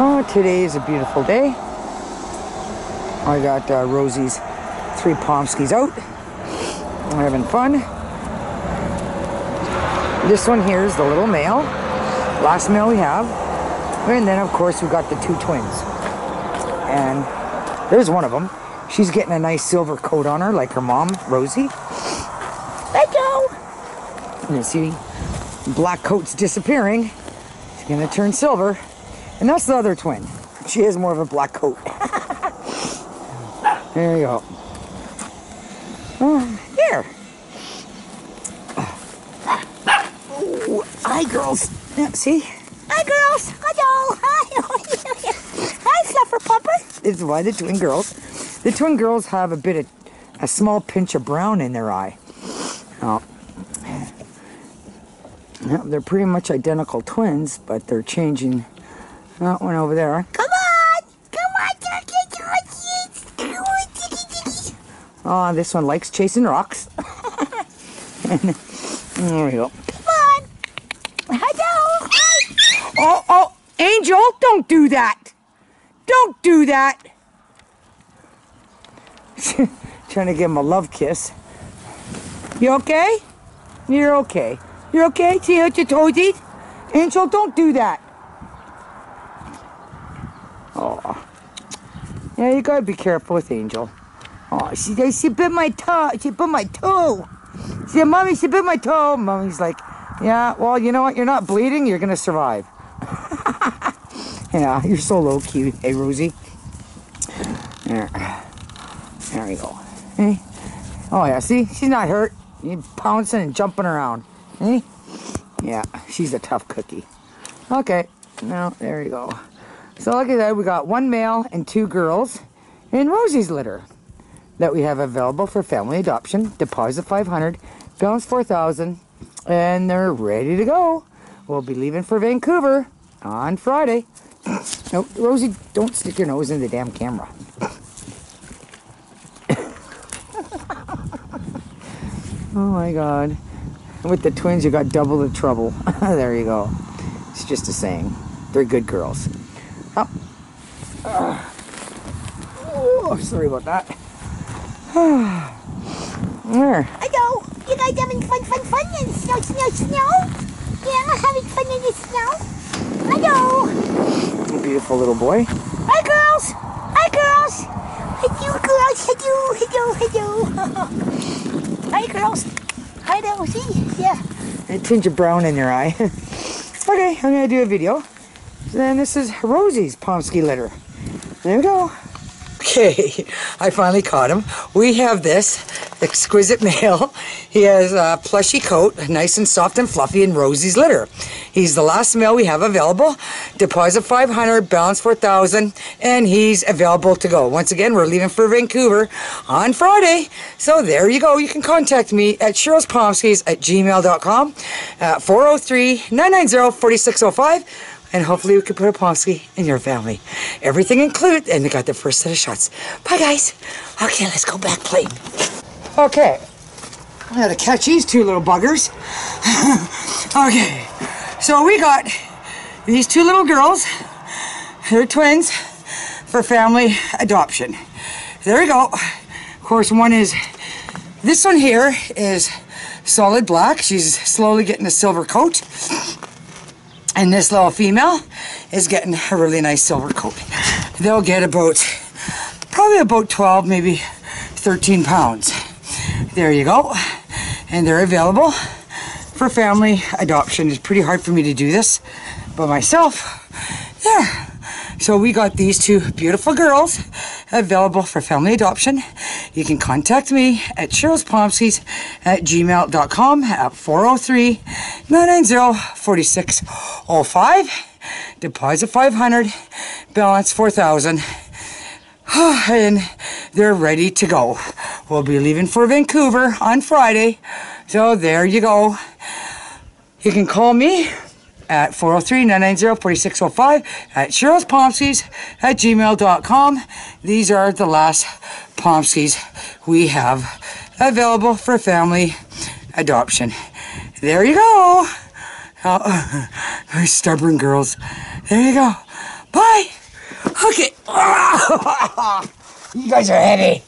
Oh, today is a beautiful day. I got uh, Rosie's three Pomskies out. We're having fun. This one here is the little male. Last male we have. And then, of course, we got the two twins. And there's one of them. She's getting a nice silver coat on her, like her mom, Rosie. Let go! And you see, black coat's disappearing. She's gonna turn silver. And that's the other twin. She has more of a black coat. there you go. Oh, there. Oh, hi, girls. Yeah, see? Hi, girls. Hello. Hi. Hi, Fluffer Pupper. It's why the twin girls. The twin girls have a bit of a small pinch of brown in their eye. Oh. Yeah, they're pretty much identical twins, but they're changing that one over there. Come on! Come on, Oh, this one likes chasing rocks. there we go. Come on! Hello! Oh, oh, Angel, don't do that! Don't do that! Trying to give him a love kiss. You okay? You're okay. You're okay? See how your toesies? Angel, don't do that. Yeah, you gotta be careful with Angel. Oh, she, she bit my toe. She bit my toe. See, mommy, she bit my toe. Mommy's like, yeah, well, you know what? You're not bleeding. You're gonna survive. yeah, you're so low key. Hey, Rosie. There. There we go. Hey. Oh, yeah, see? She's not hurt. You pouncing and jumping around. Hey? Yeah, she's a tough cookie. Okay. Now, there you go. So look at that, we got one male and two girls in Rosie's litter that we have available for family adoption. Deposit 500, balance 4,000, and they're ready to go. We'll be leaving for Vancouver on Friday. no, Rosie, don't stick your nose in the damn camera. oh my God. With the twins, you got double the trouble. there you go. It's just a saying. They're good girls. Oh. Uh. oh, sorry about that. there. Hello. You guys having fun, fun, fun in snow, snow, snow? Yeah, having fun in the snow. Hello. Beautiful little boy. Hi, girls. Hi, girls. Hello, girls. Hello, hello, hello. Hi, you. Hi girls. Hi, Rosie. Yeah. A tinge of brown in your eye. okay, I'm going to do a video. Then this is Rosie's Pomsky litter. There we go. Okay, I finally caught him. We have this exquisite male. He has a plushy coat, nice and soft and fluffy in Rosie's litter. He's the last male we have available. Deposit 500, balance 4,000, and he's available to go. Once again, we're leaving for Vancouver on Friday. So there you go. You can contact me at shirlspomskies at gmail.com at 403-990-4605 and hopefully we can put a Pomsky in your family. Everything included, and they got their first set of shots. Bye, guys. Okay, let's go back play. Okay, I gotta catch these two little buggers. okay, so we got these two little girls. They're twins for family adoption. There we go. Of course, one is, this one here is solid black. She's slowly getting a silver coat. And this little female is getting a really nice silver coat. They'll get about, probably about 12, maybe 13 pounds. There you go. And they're available for family adoption. It's pretty hard for me to do this by myself. There. So we got these two beautiful girls available for family adoption. You can contact me at shirlspomskies at gmail.com at 403-990-4605. Deposit 500, balance 4,000. And they're ready to go. We'll be leaving for Vancouver on Friday. So there you go. You can call me at 403-990-4605 at Shirl's Pomskies at gmail.com. These are the last Pomskies we have available for family adoption. There you go. Oh, very stubborn girls. There you go. Bye. Okay. you guys are heavy.